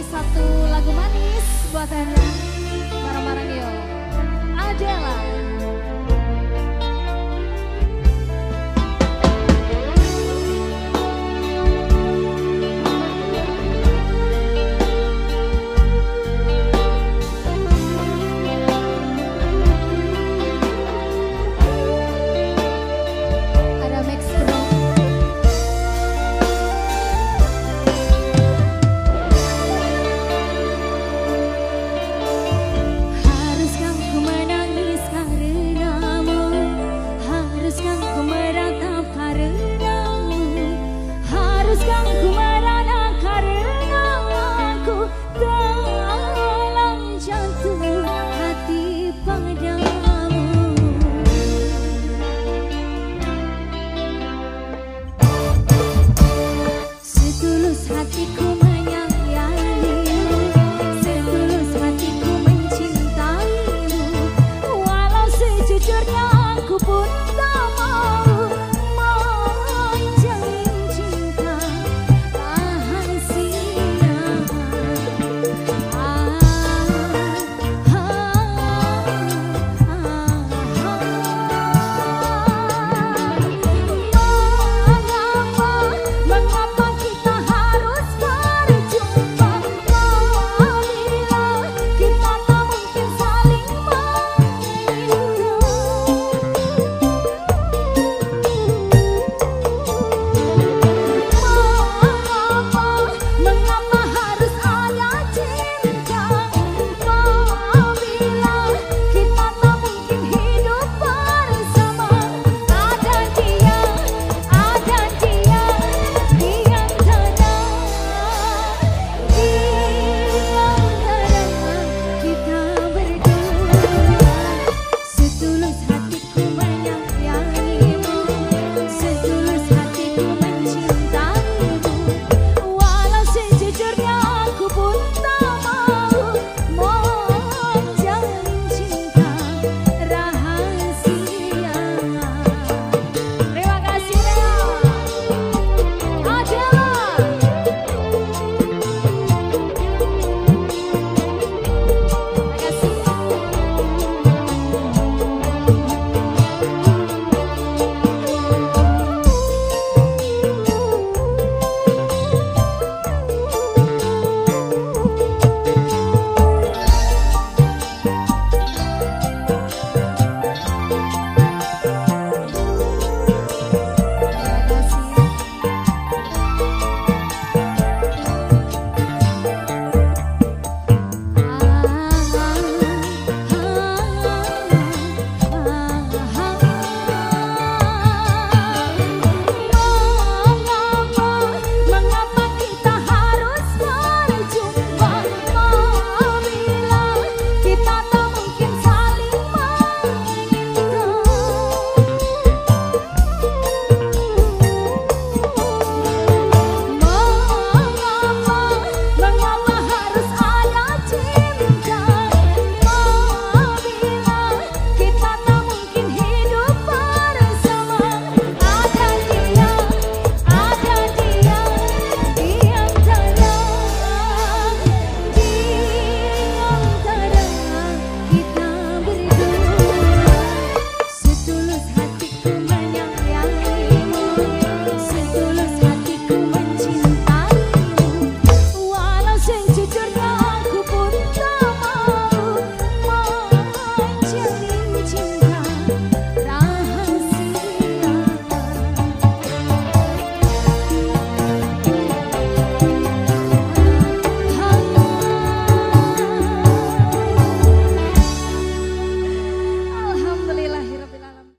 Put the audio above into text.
kasih satu lagu manis buat Henry.